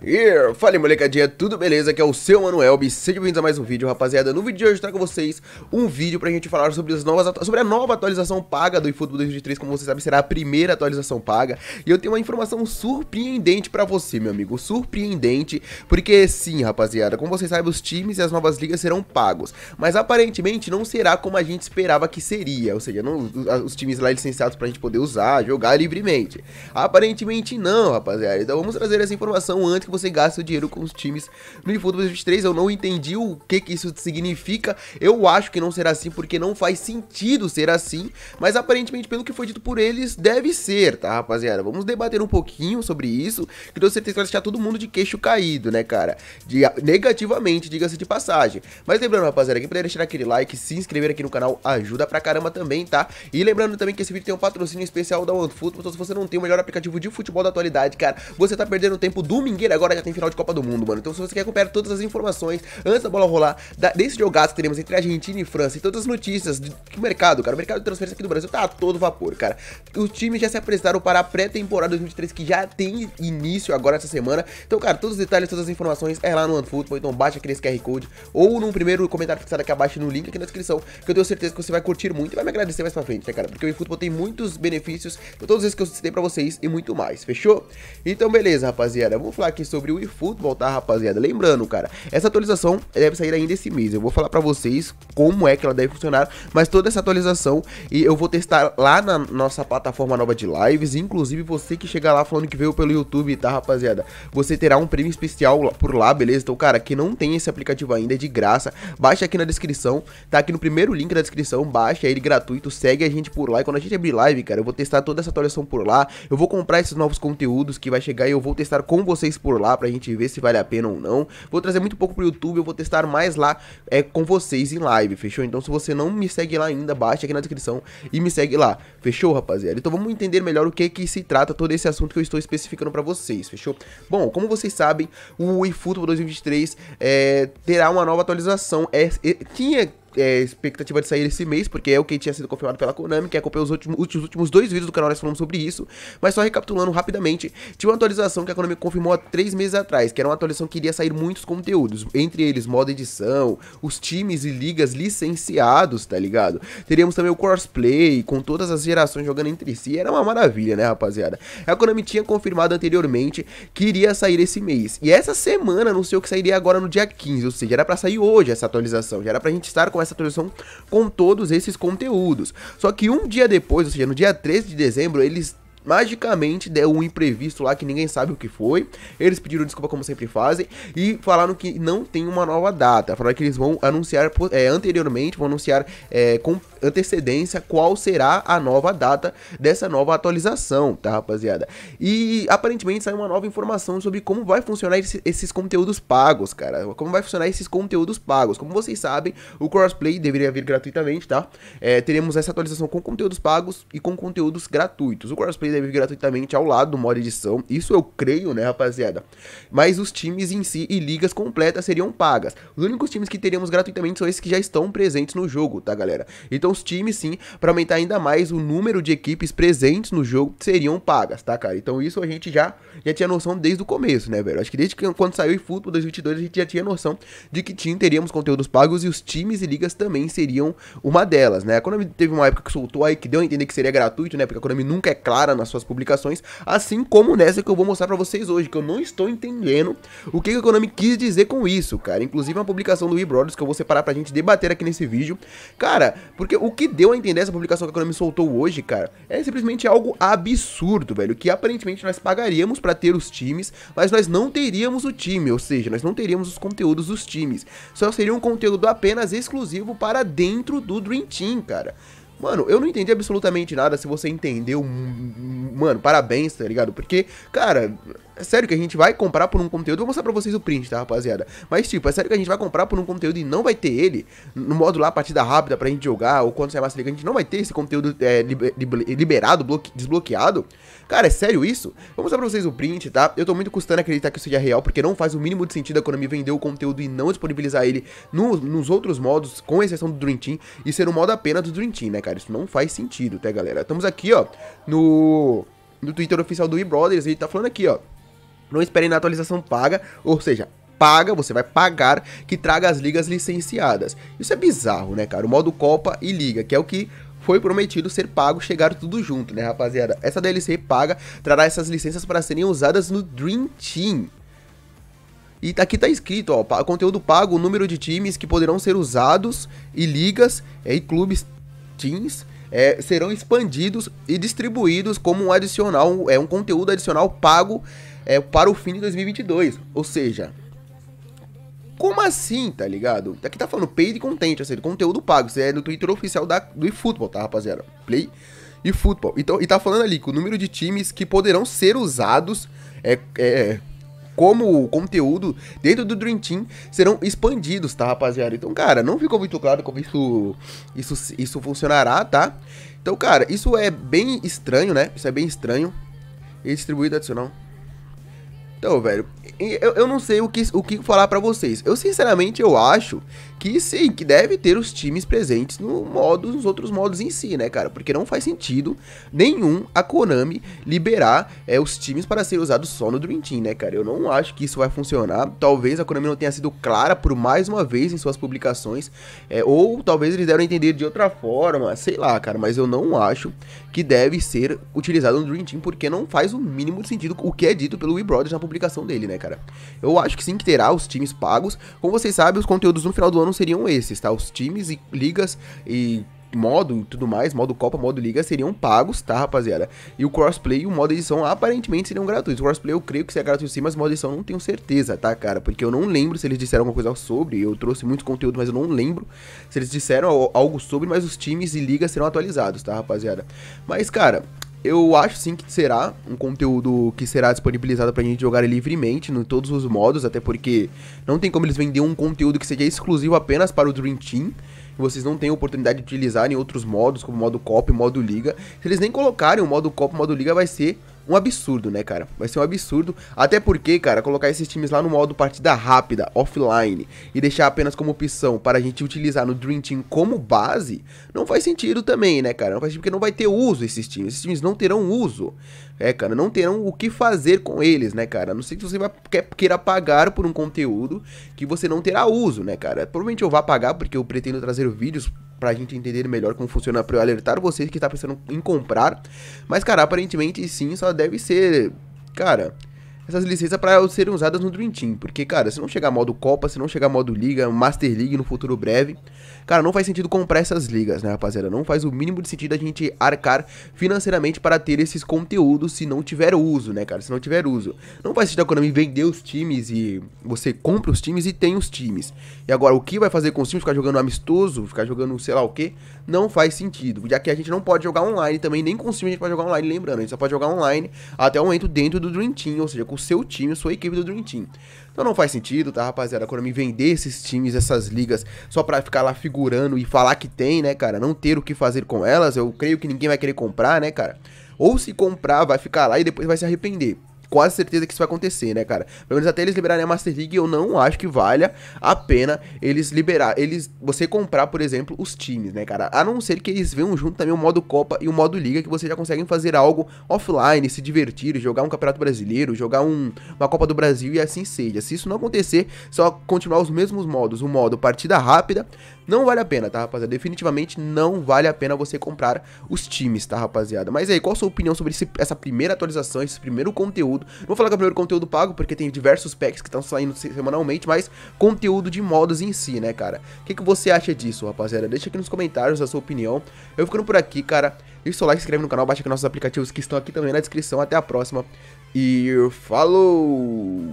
Yeah, fala molecadinha, tudo beleza? Aqui é o seu Manuel sejam bem-vindos a mais um vídeo, rapaziada. No vídeo de hoje trago com vocês um vídeo pra gente falar sobre, as novas sobre a nova atualização paga do eFootball 2023 Como vocês sabem, será a primeira atualização paga. E eu tenho uma informação surpreendente pra você, meu amigo. Surpreendente, porque sim, rapaziada Como vocês sabem, os times e as novas ligas serão pagos. Mas aparentemente não será como a gente esperava que seria. Ou seja, não, os times lá licenciados pra gente poder usar, jogar livremente. Aparentemente não, rapaziada. Então vamos trazer essa informação antes que você gasta o dinheiro com os times no eFootball 2023. Eu não entendi o que, que isso significa. Eu acho que não será assim porque não faz sentido ser assim. Mas aparentemente, pelo que foi dito por eles, deve ser, tá, rapaziada? Vamos debater um pouquinho sobre isso. Que tenho certeza que vai deixar todo mundo de queixo caído, né, cara? De, negativamente, diga-se de passagem. Mas lembrando, rapaziada, quem puder deixar aquele like, se inscrever aqui no canal, ajuda pra caramba também, tá? E lembrando também que esse vídeo tem um patrocínio especial da OneFootball. Então, se você não tem o melhor aplicativo de futebol da atualidade, cara, você tá perdendo tempo domingueira agora já tem final de Copa do Mundo, mano. Então se você quer acompanhar todas as informações antes da bola rolar, da, desse jogaço que teremos entre Argentina e França e todas as notícias do mercado, cara, o mercado de transferência aqui do Brasil tá a todo vapor, cara. Os times já se apresentaram para a pré-temporada 2023 que já tem início agora essa semana. Então, cara, todos os detalhes, todas as informações é lá no OneFootball, então baixa aqui nesse QR Code ou no primeiro comentário fixado aqui abaixo no link aqui na descrição, que eu tenho certeza que você vai curtir muito e vai me agradecer mais pra frente, né, cara? Porque o eFootball tem muitos benefícios, todos esses que eu citei pra vocês e muito mais, fechou? Então, beleza, rapaziada, vamos falar aqui sobre o eFootball, tá, rapaziada? Lembrando, cara, essa atualização deve sair ainda esse mês. Eu vou falar pra vocês como é que ela deve funcionar, mas toda essa atualização e eu vou testar lá na nossa plataforma nova de lives. Inclusive, você que chegar lá falando que veio pelo YouTube, tá, rapaziada? Você terá um prêmio especial por lá, beleza? Então, cara, que não tem esse aplicativo ainda, é de graça. Baixa aqui na descrição, tá aqui no primeiro link da descrição, baixa ele gratuito, segue a gente por lá. E quando a gente abrir live, cara, eu vou testar toda essa atualização por lá. Eu vou comprar esses novos conteúdos que vai chegar e eu vou testar com vocês por lá pra gente ver se vale a pena ou não. Vou trazer muito pouco pro YouTube, eu vou testar mais lá é, com vocês em live, fechou? Então se você não me segue lá ainda, baixa aqui na descrição e me segue lá, fechou, rapaziada? Então vamos entender melhor o que que se trata todo esse assunto que eu estou especificando pra vocês, fechou? Bom, como vocês sabem, o eFootball 2023 é, terá uma nova atualização. É, é, tinha é, expectativa de sair esse mês, porque é o que tinha sido confirmado pela Konami, que acompanhou os últimos, os últimos dois vídeos do canal, nós falamos sobre isso. Mas só recapitulando rapidamente, tinha uma atualização que a Konami confirmou há três meses atrás, que era uma atualização que iria sair muitos conteúdos, entre eles modo edição, os times e ligas licenciados, tá ligado? Teríamos também o crossplay, com todas as gerações jogando entre si, era uma maravilha, né, rapaziada? A Konami tinha confirmado anteriormente que iria sair esse mês, e essa semana anunciou que sairia agora no dia 15, ou seja, era pra sair hoje essa atualização, já era pra gente estar com essa atualização com todos esses conteúdos. Só que um dia depois, ou seja, no dia 13 de dezembro, eles magicamente deu um imprevisto lá que ninguém sabe o que foi. Eles pediram desculpa como sempre fazem e falaram que não tem uma nova data. Falaram que eles vão anunciar é, anteriormente, vão anunciar é, com antecedência qual será a nova data dessa nova atualização, tá, rapaziada? E aparentemente saiu uma nova informação sobre como vai funcionar esse, esses conteúdos pagos, cara. Como vai funcionar esses conteúdos pagos. Como vocês sabem, o crossplay deveria vir gratuitamente, tá? É, teremos essa atualização com conteúdos pagos e com conteúdos gratuitos. O crossplay deve vir gratuitamente ao lado do modo edição. Isso eu creio, né, rapaziada? Mas os times em si e ligas completas seriam pagas. Os únicos times que teríamos gratuitamente são esses que já estão presentes no jogo, tá, galera? Então então os times sim, para aumentar ainda mais o número de equipes presentes no jogo, seriam pagas, tá, cara? Então isso a gente já, já tinha noção desde o começo, né, velho? Acho que desde que, quando saiu o Futebol 2022 a gente já tinha noção de que tinha, teríamos conteúdos pagos e os times e ligas também seriam uma delas, né? A Konami teve uma época que soltou aí que deu a entender que seria gratuito, né? Porque a Konami nunca é clara nas suas publicações, assim como nessa que eu vou mostrar para vocês hoje, que eu não estou entendendo o que a Konami quis dizer com isso, cara. Inclusive uma publicação do e-Brothers que eu vou separar pra gente debater aqui nesse vídeo. Cara, porque o que deu a entender essa publicação que a Konami soltou hoje, cara, é simplesmente algo absurdo, velho. Que aparentemente nós pagaríamos para ter os times, mas nós não teríamos o time, ou seja, nós não teríamos os conteúdos dos times. Só seria um conteúdo apenas exclusivo para dentro do Dream Team, cara. Mano, eu não entendi absolutamente nada. Se você entendeu, mano, parabéns, tá ligado? Porque, cara, é sério que a gente vai comprar por um conteúdo. Vou mostrar pra vocês o print, tá, rapaziada? Mas, tipo, é sério que a gente vai comprar por um conteúdo e não vai ter ele no modo lá, partida rápida pra gente jogar, ou quando sair Master League, a gente não vai ter esse conteúdo é, liberado, desbloqueado. Cara, é sério isso? Vou mostrar pra vocês o print, tá? Eu tô muito custando acreditar que isso seja real, porque não faz o mínimo de sentido a Konami vender o conteúdo e não disponibilizar ele no, nos outros modos, com exceção do Dream Team, e ser um modo apenas do Dream Team, né, cara? Isso não faz sentido, tá, galera? Estamos aqui, ó, no, no Twitter oficial do eBrothers, ele tá falando aqui, ó. Não esperem na atualização paga, ou seja, paga, você vai pagar que traga as ligas licenciadas. Isso é bizarro, né, cara? O modo Copa e Liga, que é o que foi prometido ser pago, chegar tudo junto, né, rapaziada? Essa DLC paga trará essas licenças para serem usadas no Dream Team. E aqui tá escrito, ó, conteúdo pago, o número de times que poderão ser usados e ligas é, e clubes teams é, serão expandidos e distribuídos como um adicional, é um conteúdo adicional pago é, para o fim de 2022. Ou seja, como assim, tá ligado? Aqui tá falando paid content, ou seja, conteúdo pago. Isso é no Twitter oficial da, do eFootball, tá, rapaziada? Play e futebol. Então, e tá falando ali que o número de times que poderão ser usados é, é, como conteúdo dentro do Dream Team serão expandidos, tá, rapaziada? Então, cara, não ficou muito claro como isso, isso, isso funcionará, tá? Então, cara, isso é bem estranho, né? Isso é bem estranho. E distribuído adicional. Então, velho, eu, eu não sei o que, o que falar para vocês. Eu, sinceramente, eu acho que sim, que deve ter os times presentes no modo, nos outros modos em si, né, cara? Porque não faz sentido nenhum a Konami liberar é, os times para ser usados só no Dream Team, né, cara? Eu não acho que isso vai funcionar. Talvez a Konami não tenha sido clara por mais uma vez em suas publicações, é, ou talvez eles deram a entender de outra forma, sei lá, cara, mas eu não acho que deve ser utilizado no Dream Team, porque não faz o mínimo sentido o que é dito pelo We Brothers na publicação dele, né, cara? Eu acho que sim que terá os times pagos. Como vocês sabem, os conteúdos no final do ano não seriam esses, tá? Os times e ligas e modo e tudo mais, modo Copa, modo Liga, seriam pagos, tá, rapaziada? E o crossplay e o modo edição aparentemente seriam gratuitos. O crossplay eu creio que seria gratuito sim, mas modo edição não tenho certeza, tá, cara? Porque eu não lembro se eles disseram alguma coisa sobre, eu trouxe muito conteúdo, mas eu não lembro se eles disseram algo sobre, mas os times e ligas serão atualizados, tá, rapaziada? Mas, cara, eu acho sim que será um conteúdo que será disponibilizado pra gente jogar livremente em todos os modos, até porque não tem como eles vender um conteúdo que seja exclusivo apenas para o Dream Team. Vocês não têm oportunidade de utilizar em outros modos, como modo Cop modo Liga. Se eles nem colocarem o modo Cop modo Liga, vai ser um absurdo, né, cara? Vai ser um absurdo. Até porque, cara, colocar esses times lá no modo partida rápida, offline, e deixar apenas como opção para a gente utilizar no Dream Team como base, não faz sentido também, né, cara? Não faz sentido porque não vai ter uso esses times. Esses times não terão uso. É, cara, não terão o que fazer com eles, né, cara? Não sei se você vai quer, queira pagar por um conteúdo que você não terá uso, né, cara? Provavelmente eu vá pagar porque eu pretendo trazer vídeos pra gente entender melhor como funciona, pra eu alertar vocês que tá pensando em comprar. Mas, cara, aparentemente sim, só deve ser, cara, essas licenças para serem usadas no Dream Team. Porque, cara, se não chegar modo Copa, se não chegar modo Liga, Master League no futuro breve, cara, não faz sentido comprar essas ligas, né, rapaziada? Não faz o mínimo de sentido a gente arcar financeiramente para ter esses conteúdos se não tiver uso, né, cara? Se não tiver uso. Não faz sentido a Konami vender os times e você compra os times e tem os times. E agora, o que vai fazer com os times? Ficar jogando amistoso, ficar jogando sei lá o que? Não faz sentido. Já que a gente não pode jogar online também, nem com os times a gente pode jogar online, lembrando, a gente só pode jogar online até o momento dentro do Dream Team, ou seja, com seu time, sua equipe do Dream Team. Então não faz sentido, tá, rapaziada? Quando me vender esses times, essas ligas, só pra ficar lá figurando e falar que tem, né, cara? Não ter o que fazer com elas, eu creio que ninguém vai querer comprar, né, cara? Ou se comprar, vai ficar lá e depois vai se arrepender quase certeza que isso vai acontecer, né, cara? Pelo menos até eles liberarem a Master League, eu não acho que valha a pena eles liberar, eles, você comprar, por exemplo, os times, né, cara? A não ser que eles venham junto também o modo Copa e o modo Liga, que vocês já conseguem fazer algo offline, se divertir, jogar um Campeonato Brasileiro, jogar um, uma Copa do Brasil e assim seja. Se isso não acontecer, só continuar os mesmos modos, o modo partida rápida, não vale a pena, tá, rapaziada? Definitivamente não vale a pena você comprar os times, tá, rapaziada? Mas aí, qual a sua opinião sobre esse, essa primeira atualização, esse primeiro conteúdo? Não vou falar que é o primeiro conteúdo pago, porque tem diversos packs que estão saindo semanalmente, mas conteúdo de modos em si, né, cara? O que, que você acha disso, rapaziada? Deixa aqui nos comentários a sua opinião. Eu ficando por aqui, cara. Deixa o seu like, se inscreve no canal, baixa aqui nossos aplicativos que estão aqui também na descrição. Até a próxima. E falou!